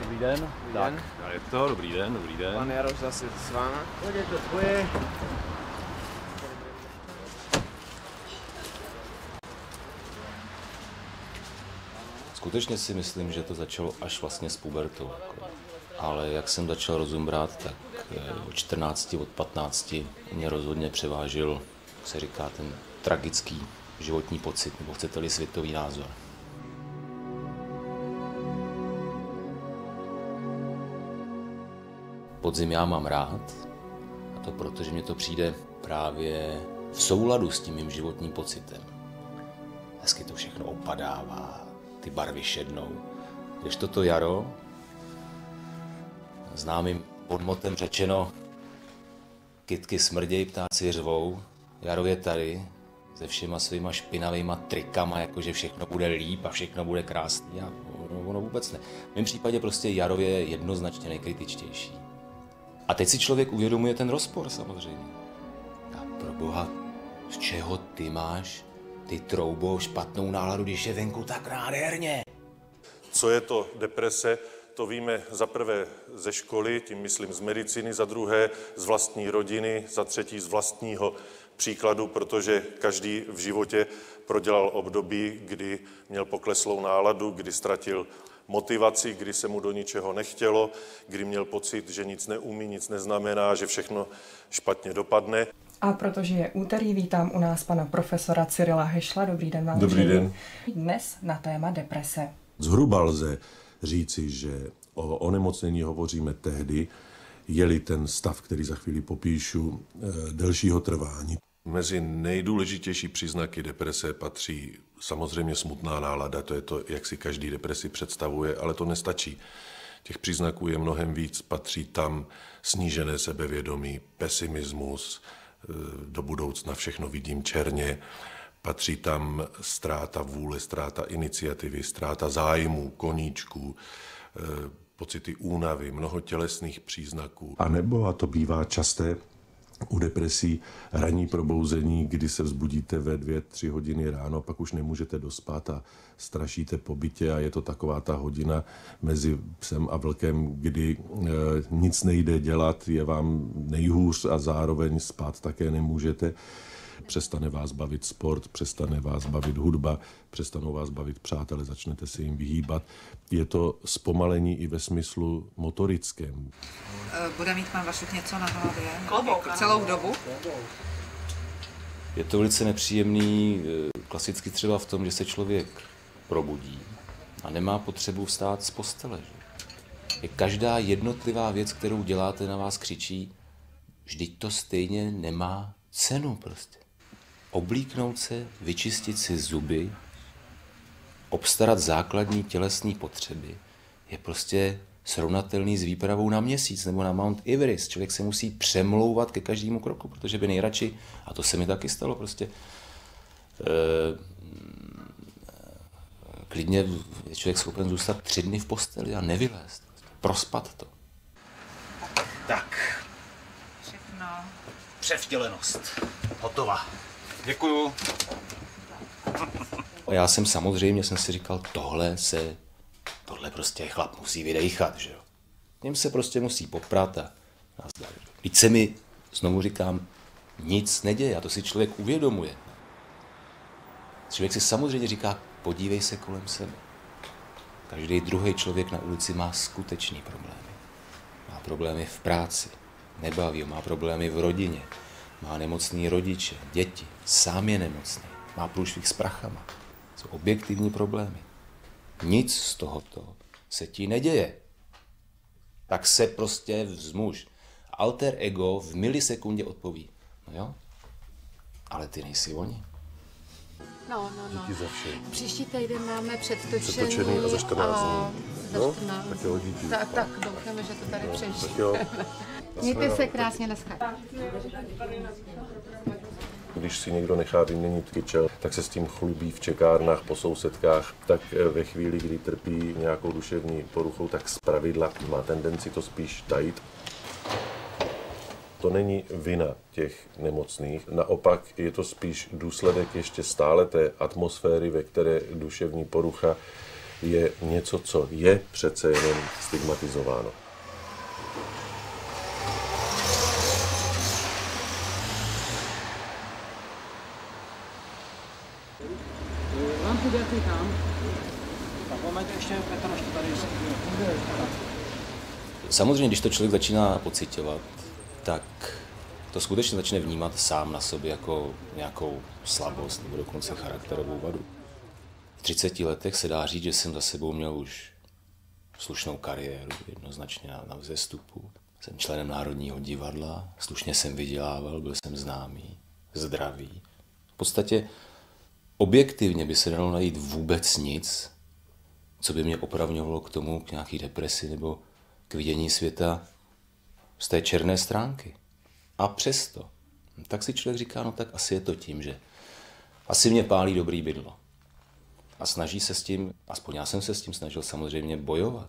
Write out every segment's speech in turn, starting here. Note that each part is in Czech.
Dobrý den. Dobrý tak, den. je to, dobrý den, dobrý den. Pan Jaroš zase s vámi. Je to tvoje. Skutečně si myslím, že to začalo až vlastně s pubertou. Jako. Ale jak jsem začal rozumbrát, tak eh, od 14, od 15 mě rozhodně převážil, jak se říká, ten tragický životní pocit, nebo chcete-li světový názor. Podzim já mám rád, a to proto, že mě to přijde právě v souladu s tím mým životním pocitem. Hezky to všechno opadává, ty barvy šednou. Když toto jaro, známým podmotem řečeno, kytky smrdějí, ptáci řvou, jaro je tady, se všema svýma špinavýma trikama, jakože všechno bude líp a všechno bude krásný a ono, ono vůbec ne. V mém případě prostě jaro je jednoznačně nejkritičtější. A teď si člověk uvědomuje ten rozpor samozřejmě. A pro boha, z čeho ty máš ty troubo špatnou náladu, když je venku tak nádherně? Co je to deprese, to víme za prvé ze školy, tím myslím z medicíny, za druhé z vlastní rodiny, za třetí z vlastního příkladu, protože každý v životě prodělal období, kdy měl pokleslou náladu, kdy ztratil motivaci, kdy se mu do ničeho nechtělo, kdy měl pocit, že nic neumí, nic neznamená, že všechno špatně dopadne. A protože je úterý, vítám u nás pana profesora Cyrila Hešla. Dobrý den vám. Dobrý všem. den. Dnes na téma deprese. Zhruba lze říci, že o onemocnění hovoříme tehdy, je-li ten stav, který za chvíli popíšu, eh, delšího trvání. Mezi nejdůležitější příznaky deprese patří samozřejmě smutná nálada, to je to, jak si každý depresi představuje, ale to nestačí. Těch příznaků je mnohem víc, patří tam snížené sebevědomí, pesimismus, eh, do budoucna všechno vidím černě, patří tam ztráta vůle, ztráta iniciativy, ztráta zájmu, koníčků, eh, pocity únavy, mnoho tělesných příznaků. A nebo, a to bývá časté, u depresí ranní probouzení, kdy se vzbudíte ve dvě, tři hodiny ráno, pak už nemůžete dospat a strašíte po bytě a je to taková ta hodina mezi psem a vlkem, kdy e, nic nejde dělat, je vám nejhůř a zároveň spát také nemůžete. Přestane vás bavit sport, přestane vás bavit hudba, přestanou vás bavit přátelé, začnete se jim vyhýbat. Je to zpomalení i ve smyslu motorickém. Eh, Bude mít pan Vašek něco na hlavě? Klobouk. Celou dobu? Je to velice nepříjemný, eh, klasicky třeba v tom, že se člověk probudí a nemá potřebu vstát z postele. Že? Je každá jednotlivá věc, kterou děláte, na vás křičí, vždyť to stejně nemá cenu prostě. Oblíknout se, vyčistit si zuby, obstarat základní tělesní potřeby je prostě srovnatelný s výpravou na měsíc nebo na Mount Everest. Člověk se musí přemlouvat ke každému kroku, protože by nejradši, a to se mi taky stalo prostě, eh, klidně je člověk schopen zůstat tři dny v posteli a nevylézt. Prospat to. Tak, Všechno. převtělenost. Hotová. Děkuju. A já jsem samozřejmě jsem si říkal, tohle se, tohle prostě chlap musí vydejchat, že jo. Něm se prostě musí poprat a nazdar. Se mi, znovu říkám, nic neděje a to si člověk uvědomuje. Člověk si samozřejmě říká, podívej se kolem sebe. Každý druhý člověk na ulici má skutečný problémy. Má problémy v práci, nebaví ho, má problémy v rodině, má nemocný rodiče, děti, sám je nemocný, má průšvih s prachama. Jsou objektivní problémy. Nic z tohoto se ti neděje. Tak se prostě vzmuž. Alter ego v milisekundě odpoví. No jo, ale ty nejsi oni. No, no, no. Díky za vše. Příští týden máme předtočení. Přetočený a za 14 a dní. za No, 14 tak jo, díky. Tak, tak doufáme, že to tady Tak přežijeme. jo. Mějte se krásně dneska. Když si někdo nechá vyměnit kyčel, tak se s tím chlubí v čekárnách po sousedkách, tak eh, ve chvíli, kdy trpí nějakou duševní poruchou, tak zpravidla má tendenci to spíš tajit. To není vina těch nemocných, naopak je to spíš důsledek ještě stále té atmosféry, ve které duševní porucha je něco, co je přece jenom stigmatizováno. Samozřejmě, když to člověk začíná pocitovat, tak to skutečně začne vnímat sám na sobě jako nějakou slabost nebo dokonce charakterovou vadu. V 30 letech se dá říct, že jsem za sebou měl už slušnou kariéru, jednoznačně na, na vzestupu. Jsem členem Národního divadla, slušně jsem vydělával, byl jsem známý, zdravý. V podstatě objektivně by se dalo najít vůbec nic, co by mě opravňovalo k tomu, k nějaký depresi nebo k vidění světa z té černé stránky. A přesto, tak si člověk říká, no tak asi je to tím, že asi mě pálí dobrý bydlo. A snaží se s tím, aspoň já jsem se s tím snažil samozřejmě bojovat.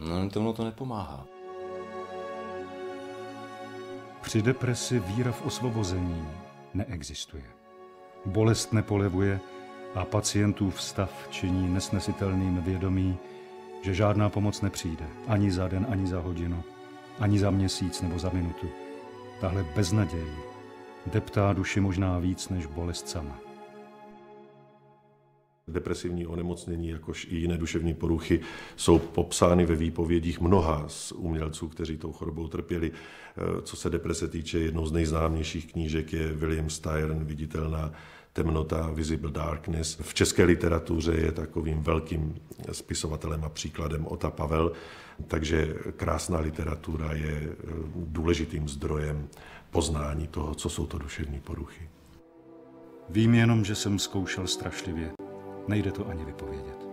No tomu to nepomáhá. Při depresi víra v osvobození neexistuje. Bolest nepolevuje a pacientův stav činí nesnesitelným vědomí, že žádná pomoc nepřijde ani za den, ani za hodinu, ani za měsíc nebo za minutu. Tahle beznaděj deptá duši možná víc než bolest sama. Depresivní onemocnění, jakož i jiné duševní poruchy, jsou popsány ve výpovědích mnoha z umělců, kteří tou chorobou trpěli. Co se deprese týče, jednou z nejznámějších knížek je William Styrn, Viditelná temnota, Visible Darkness. V české literatuře je takovým velkým spisovatelem a příkladem Ota Pavel, takže krásná literatura je důležitým zdrojem poznání toho, co jsou to duševní poruchy. Vím jenom, že jsem zkoušel strašlivě. Nejde to ani vypovědět.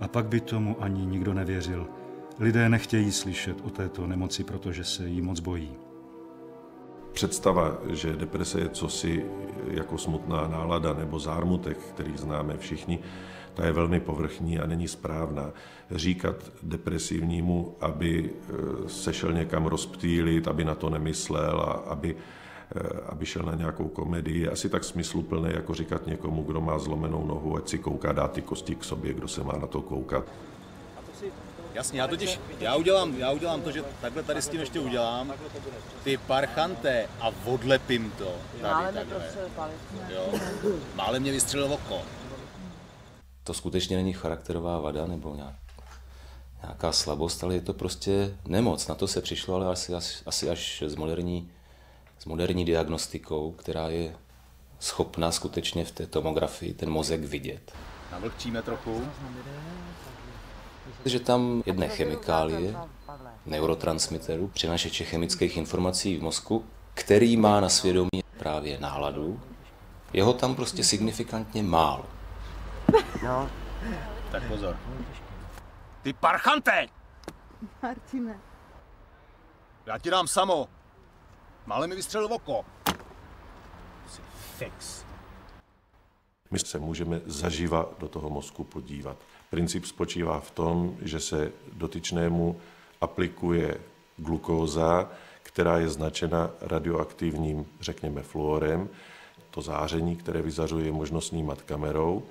A pak by tomu ani nikdo nevěřil. Lidé nechtějí slyšet o této nemoci, protože se jí moc bojí. Představa, že deprese je cosi jako smutná nálada nebo zármutek, který známe všichni, ta je velmi povrchní a není správná. Říkat depresivnímu, aby se šel někam rozptýlit, aby na to nemyslel a aby, aby šel na nějakou komedii, je asi tak smysluplné, jako říkat někomu, kdo má zlomenou nohu, ať si kouká, dá ty kosti k sobě, kdo se má na to koukat. Jasně, já totiž, já udělám, já udělám to, že takhle tady s tím ještě udělám, ty parchanté a odlepím to. Tady, takhle. Jo. Málem mě vystřelil oko. To skutečně není charakterová vada nebo nějak, nějaká slabost, ale je to prostě nemoc. Na to se přišlo, ale asi, asi, asi až s moderní, s moderní diagnostikou, která je schopná skutečně v té tomografii ten mozek vidět. Navlhčíme trochu. Že tam jedné chemikálie, neurotransmiteru, přenašeče chemických informací v mozku, který má na svědomí právě náladu, jeho tam prostě signifikantně málo. No. Tak pozor. Ty parchante! Martine. Já ti dám samo. Mále mi vystřelil oko. Jsi fix. My se můžeme zaživa do toho mozku podívat. Princip spočívá v tom, že se dotyčnému aplikuje glukóza, která je značena radioaktivním, řekněme, fluorem. To záření, které vyzařuje, je možno snímat kamerou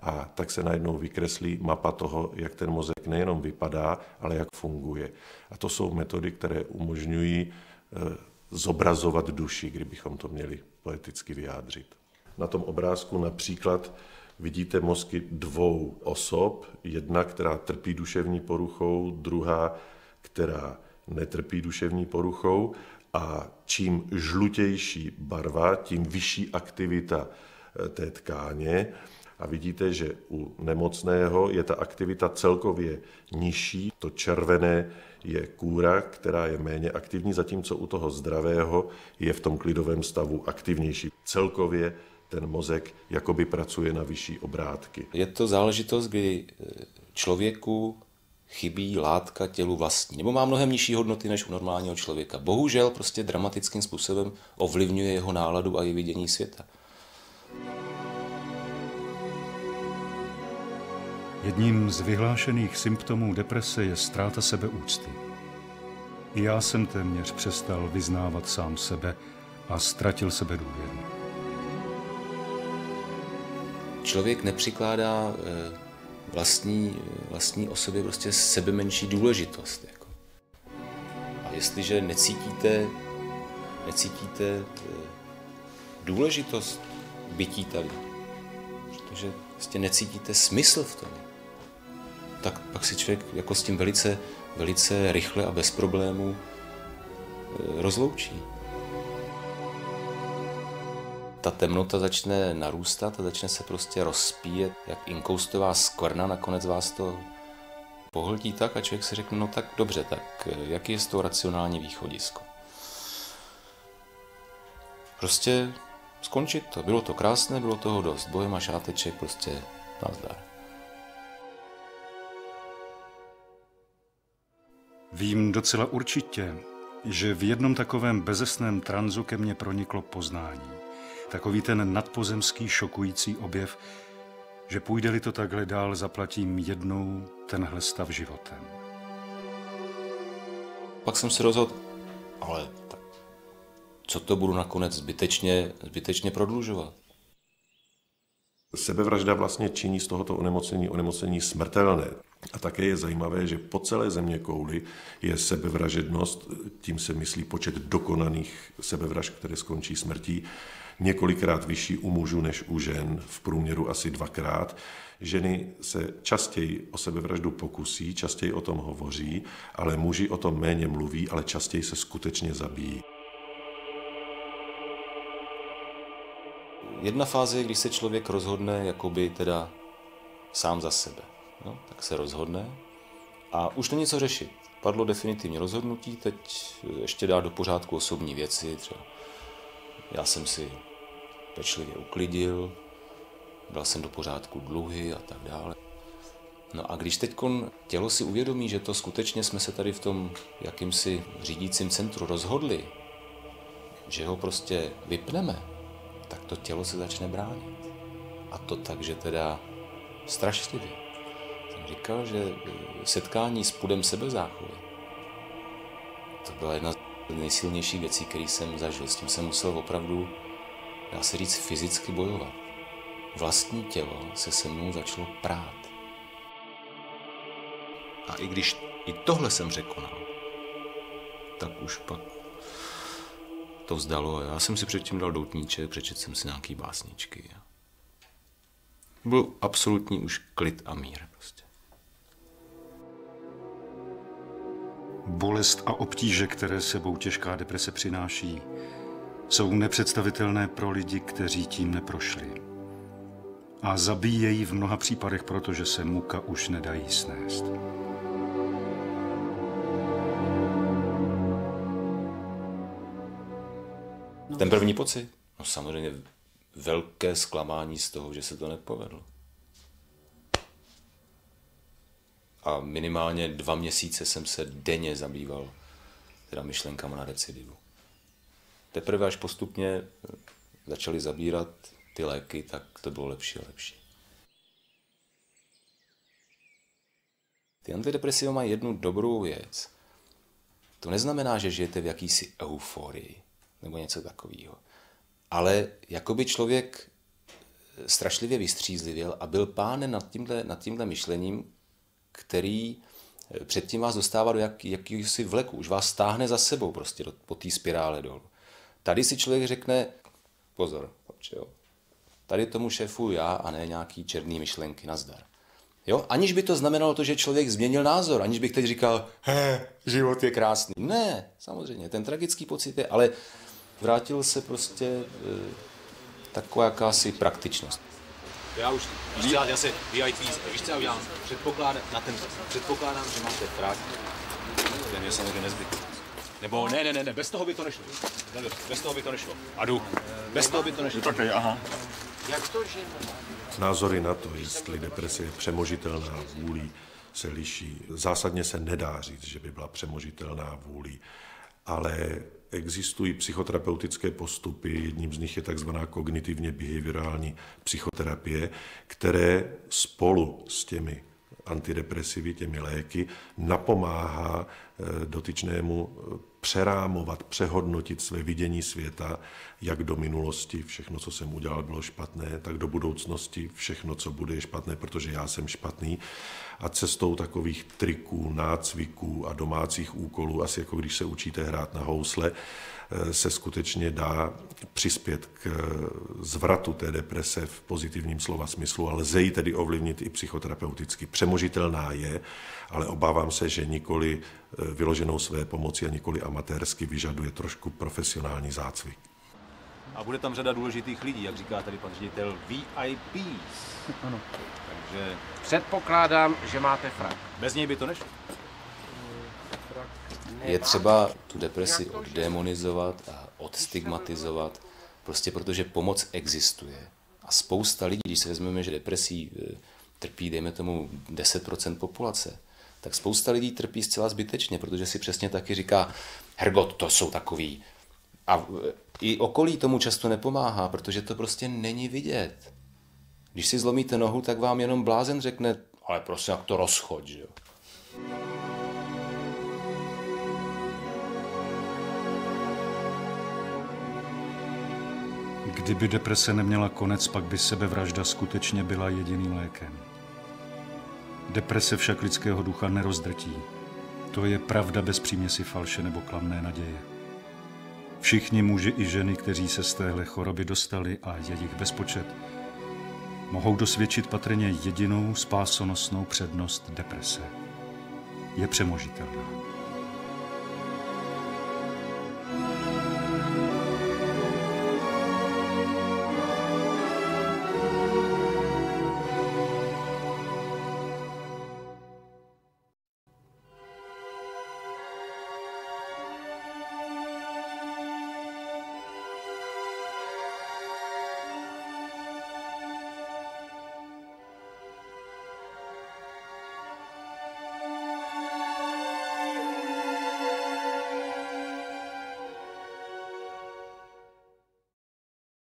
a tak se najednou vykreslí mapa toho, jak ten mozek nejenom vypadá, ale jak funguje. A to jsou metody, které umožňují zobrazovat duši, kdybychom to měli poeticky vyjádřit. Na tom obrázku například vidíte mozky dvou osob, jedna, která trpí duševní poruchou, druhá, která netrpí duševní poruchou a čím žlutější barva, tím vyšší aktivita té tkáně. A vidíte, že u nemocného je ta aktivita celkově nižší. To červené je kůra, která je méně aktivní, zatímco u toho zdravého je v tom klidovém stavu aktivnější. Celkově ten mozek jakoby pracuje na vyšší obrátky. Je to záležitost, kdy člověku chybí látka tělu vlastní, nebo má mnohem nižší hodnoty než u normálního člověka. Bohužel prostě dramatickým způsobem ovlivňuje jeho náladu a i vidění světa. Jedním z vyhlášených symptomů deprese je ztráta sebeúcty. I já jsem téměř přestal vyznávat sám sebe a ztratil sebe důvěru. Člověk nepřikládá vlastní, vlastní osobě prostě sebe menší důležitost. Jako. A jestliže necítíte, necítíte eh, důležitost bytí tady, protože prostě necítíte smysl v tom, tak pak si člověk jako s tím velice, velice rychle a bez problémů eh, rozloučí ta temnota začne narůstat a začne se prostě rozpíjet, jak inkoustová skvrna, nakonec vás to pohltí tak a člověk si řekne, no tak dobře, tak jaký je to racionální východisko? Prostě skončit to. Bylo to krásné, bylo toho dost. Bojem a šáteček prostě nazdar. Vím docela určitě, že v jednom takovém bezesném tranzu ke mně proniklo poznání. Takový ten nadpozemský šokující objev, že půjde-li to takhle dál, zaplatím jednou tenhle stav životem. Pak jsem se rozhodl, ale tak, co to budu nakonec zbytečně, zbytečně prodlužovat? Sebevražda vlastně činí z tohoto onemocnění onemocnění smrtelné. A také je zajímavé, že po celé země kouli je sebevražednost, tím se myslí počet dokonaných sebevražd, které skončí smrtí, několikrát vyšší u mužů než u žen, v průměru asi dvakrát. Ženy se častěji o sebevraždu pokusí, častěji o tom hovoří, ale muži o tom méně mluví, ale častěji se skutečně zabíjí. Jedna fáze je, když se člověk rozhodne jakoby teda sám za sebe. No, tak se rozhodne a už není co řešit. Padlo definitivně rozhodnutí, teď ještě dá do pořádku osobní věci, třeba já jsem si pečlivě uklidil, dal jsem do pořádku dluhy a tak dále. No a když teď tělo si uvědomí, že to skutečně jsme se tady v tom jakýmsi řídícím centru rozhodli, že ho prostě vypneme, tak to tělo se začne bránit. A to tak, že teda strašlivě. Jsem říkal, že setkání s pudem sebezáchovy, to byla jedna z nejsilnějších věcí, které jsem zažil. S tím jsem musel opravdu dá se říct, fyzicky bojovat. Vlastní tělo se se mnou začalo prát. A i když i tohle jsem překonal, tak už pak to vzdalo já jsem si předtím dal doutníče, přečet jsem si nějaký básničky. Byl absolutní už klid a mír prostě. Bolest a obtíže, které sebou těžká deprese přináší, jsou nepředstavitelné pro lidi, kteří tím neprošli. A zabíjejí v mnoha případech, protože se muka už nedají snést. Ten první pocit? No samozřejmě velké zklamání z toho, že se to nepovedlo. A minimálně dva měsíce jsem se denně zabýval teda myšlenkama na recidivu. Teprve až postupně začali zabírat ty léky, tak to bylo lepší a lepší. Ty antidepresiva mají jednu dobrou věc. To neznamená, že žijete v jakýsi euforii nebo něco takového. Ale jako by člověk strašlivě vystřízlivěl a byl pánem nad tímhle, nad tímhle myšlením, který předtím vás dostává do jak, jakýsi vleku. Už vás stáhne za sebou prostě do, po té spirále dolů. Tady si člověk řekne, pozor, jo, tady tomu šéfu já a ne nějaký černý myšlenky, nazdar. Jo? Aniž by to znamenalo to, že člověk změnil názor, aniž bych teď říkal, he, život je krásný. Ne, samozřejmě, ten tragický pocit je, ale vrátil se prostě e, taková jakási praktičnost. Já už, víš, já, já se VIP, víš, co já udělám? Předpokládám, na ten, předpokládám, že máte frak, ten je samozřejmě nezbytný. Nebo ne, ne, ne, ne, bez toho by to nešlo. Bez toho by to nešlo. A jdu. Bez toho by to nešlo. Tak, aha. Jak to, že... Názory na to, jestli deprese je přemožitelná vůlí, se liší. Zásadně se nedá říct, že by byla přemožitelná vůlí, ale existují psychoterapeutické postupy, jedním z nich je takzvaná kognitivně behaviorální psychoterapie, které spolu s těmi antidepresivy, těmi léky, napomáhá eh, dotyčnému eh, přerámovat, přehodnotit své vidění světa, jak do minulosti, všechno, co jsem udělal, bylo špatné, tak do budoucnosti, všechno, co bude, je špatné, protože já jsem špatný. A cestou takových triků, nácviků a domácích úkolů, asi jako když se učíte hrát na housle, eh, se skutečně dá přispět k zvratu té deprese v pozitivním slova smyslu, ale lze ji tedy ovlivnit i psychoterapeuticky. Přemožitelná je, ale obávám se, že nikoli eh, vyloženou své pomoci a nikoli amatérsky vyžaduje trošku profesionální zácvik. A bude tam řada důležitých lidí, jak říká tady pan ředitel, VIPs. Ano. Takže... Předpokládám, že máte frak. Bez něj by to nešlo. Je třeba tu depresi oddemonizovat a odstigmatizovat, prostě protože pomoc existuje. A spousta lidí, když si vezmeme, že depresí eh, trpí, dejme tomu, 10% populace, tak spousta lidí trpí zcela zbytečně, protože si přesně taky říká, Hergot, to jsou takový. A i okolí tomu často nepomáhá, protože to prostě není vidět. Když si zlomíte nohu, tak vám jenom blázen řekne, ale prostě jak to rozchoď, že jo. Kdyby deprese neměla konec, pak by sebevražda skutečně byla jediným lékem. Deprese však lidského ducha nerozdrtí. To je pravda bez příměsi falše nebo klamné naděje. Všichni muži i ženy, kteří se z téhle choroby dostali a je jich bezpočet, mohou dosvědčit patrně jedinou spásonosnou přednost deprese. Je přemožitelná.